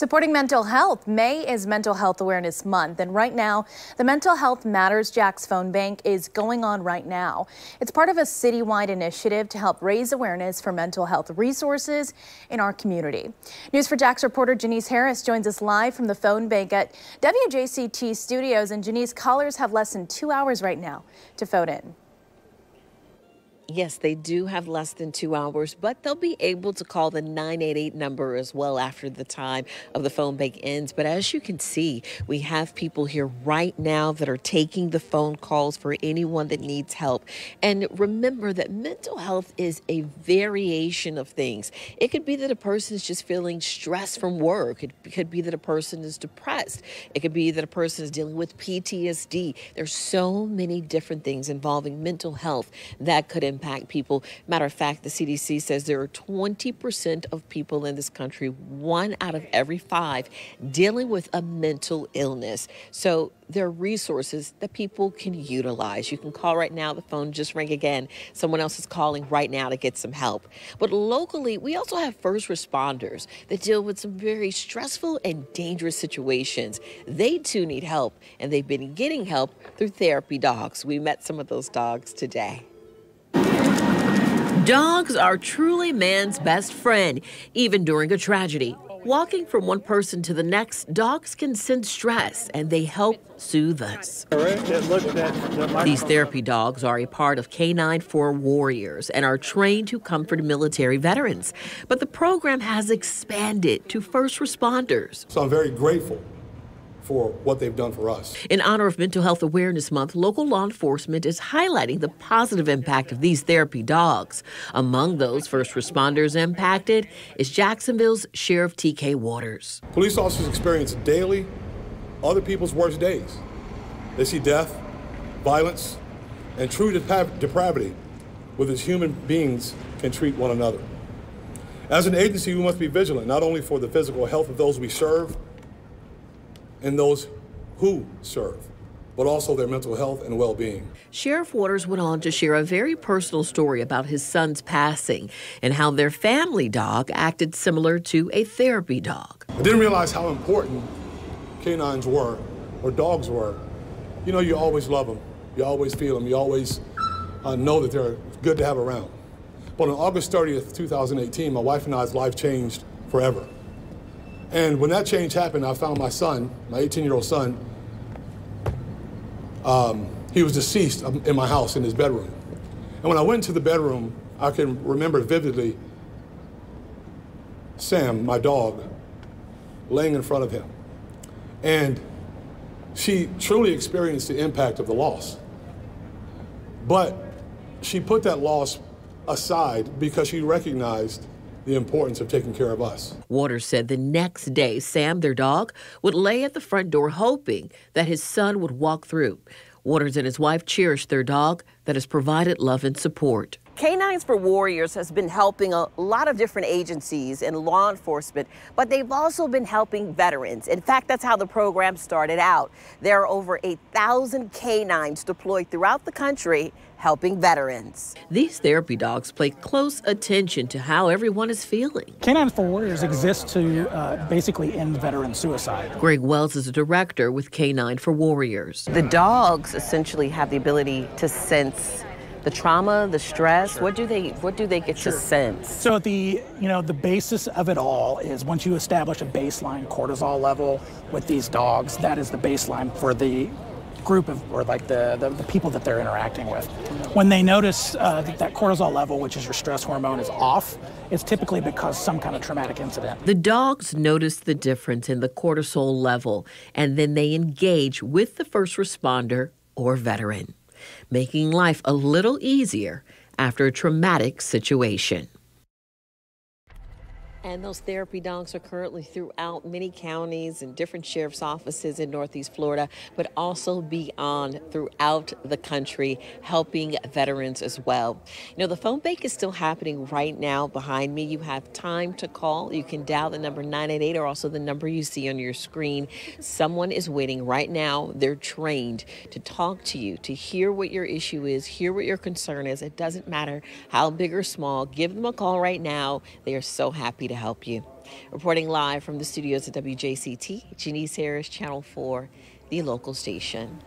Supporting mental health. May is Mental Health Awareness Month, and right now, the Mental Health Matters JAX Phone Bank is going on right now. It's part of a citywide initiative to help raise awareness for mental health resources in our community. News4JAX reporter Janice Harris joins us live from the phone bank at WJCT Studios, and Janice, callers have less than two hours right now to phone in. Yes, they do have less than two hours, but they'll be able to call the 988 number as well after the time of the phone bank ends. But as you can see, we have people here right now that are taking the phone calls for anyone that needs help. And remember that mental health is a variation of things. It could be that a person is just feeling stress from work, it could be that a person is depressed, it could be that a person is dealing with PTSD. There's so many different things involving mental health that could impact impact people. Matter of fact, the CDC says there are 20% of people in this country, one out of every five, dealing with a mental illness. So there are resources that people can utilize. You can call right now, the phone just rang again. Someone else is calling right now to get some help. But locally, we also have first responders that deal with some very stressful and dangerous situations. They too need help, and they've been getting help through therapy dogs. We met some of those dogs today. Dogs are truly man's best friend, even during a tragedy. Walking from one person to the next, dogs can sense stress and they help soothe us. These therapy dogs are a part of Canine for Warriors and are trained to comfort military veterans. But the program has expanded to first responders. So I'm very grateful for what they've done for us. In honor of Mental Health Awareness Month, local law enforcement is highlighting the positive impact of these therapy dogs. Among those first responders impacted is Jacksonville's Sheriff T.K. Waters. Police officers experience daily other people's worst days. They see death, violence, and true depravity with as human beings can treat one another. As an agency, we must be vigilant not only for the physical health of those we serve, and those who serve, but also their mental health and well being. Sheriff Waters went on to share a very personal story about his son's passing and how their family dog acted similar to a therapy dog. I didn't realize how important canines were, or dogs were. You know, you always love them, you always feel them, you always uh, know that they're good to have around. But on August 30th, 2018, my wife and I's life changed forever. And when that change happened, I found my son, my 18 year old son. Um, he was deceased in my house in his bedroom. And when I went to the bedroom, I can remember vividly Sam, my dog, laying in front of him. And she truly experienced the impact of the loss. But she put that loss aside because she recognized the importance of taking care of us. Waters said the next day, Sam, their dog, would lay at the front door hoping that his son would walk through. Waters and his wife cherish their dog that has provided love and support. K9s For Warriors has been helping a lot of different agencies and law enforcement, but they've also been helping veterans. In fact, that's how the program started out. There are over 8,000 canines deployed throughout the country helping veterans. These therapy dogs pay close attention to how everyone is feeling. K9s For Warriors exists to uh, basically end veteran suicide. Greg Wells is a director with Canine for Warriors. The dogs essentially have the ability to sense the trauma, the stress? Sure. What do they what do they get sure. to sense? So the you know the basis of it all is once you establish a baseline cortisol level with these dogs, that is the baseline for the group of or like the, the, the people that they're interacting with. When they notice uh, that, that cortisol level, which is your stress hormone, is off, it's typically because some kind of traumatic incident. The dogs notice the difference in the cortisol level and then they engage with the first responder or veteran making life a little easier after a traumatic situation. And those therapy dogs are currently throughout many counties and different sheriff's offices in Northeast Florida, but also beyond throughout the country, helping veterans as well. You know, the phone bank is still happening right now behind me. You have time to call. You can dial the number 988 or also the number you see on your screen. Someone is waiting right now. They're trained to talk to you, to hear what your issue is, hear what your concern is. It doesn't matter how big or small. Give them a call right now. They are so happy to help you. Reporting live from the studios at WJCT, Janice Harris, Channel 4, the local station.